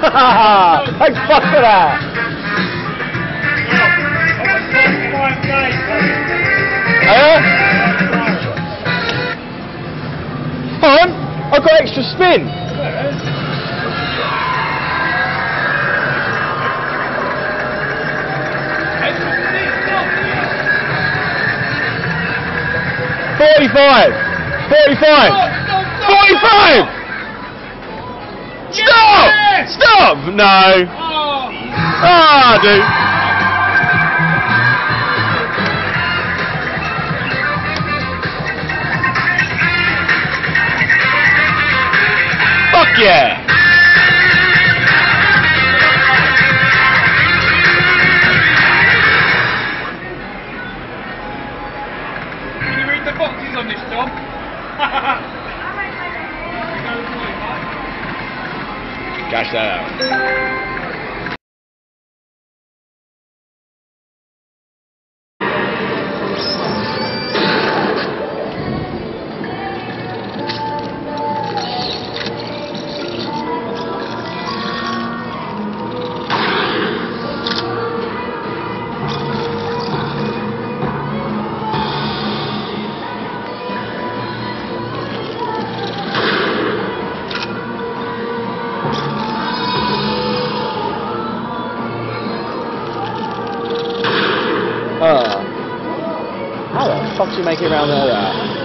Thanks fuck for that. Uh, on, I've got extra spin. Forty-five. Forty-five. Forty-five. No. Ah, dude. Cash that out. Uh, how the fuck you make it around there?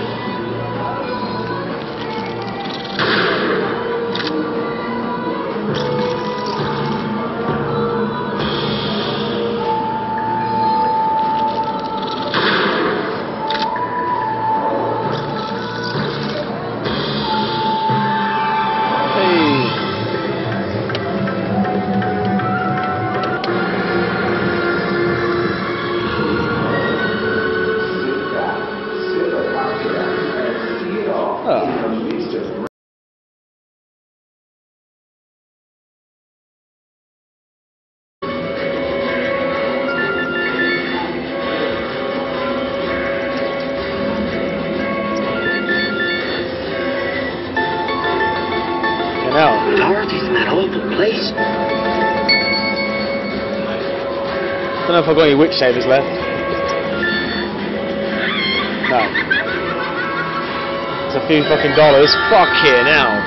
Oh. Place. Don't know if I've got any witch savers left. No. It's a few fucking dollars. Fuck here now.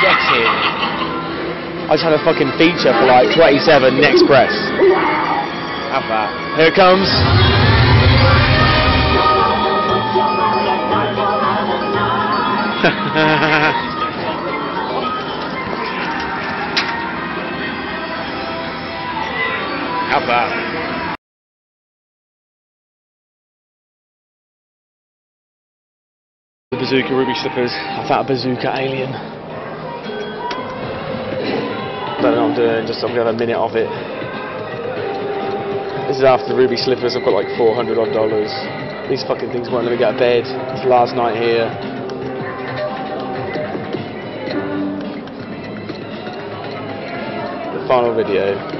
Get in. I just had a fucking feature for like 27 next press. Have that. Here it comes. Have that. The bazooka ruby slippers. I found a bazooka alien. Don't know what I'm doing, just I'm gonna have a minute of it. This is after the ruby slippers, I've got like 400 odd dollars. These fucking things won't let me get of bed. It's last night here. The final video.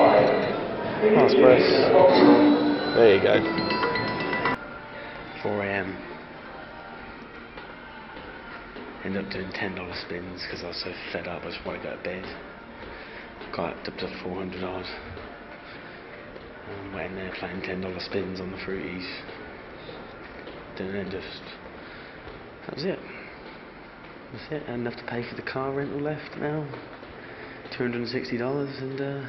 Last press. There you go. 4 a.m. Ended up doing $10 spins because I was so fed up I just wanted to go to bed. Got up to 400 odd. I'm waiting there playing $10 spins on the fruities. Then then just. That was it. That's it. And enough to pay for the car rental left now. $260 and uh,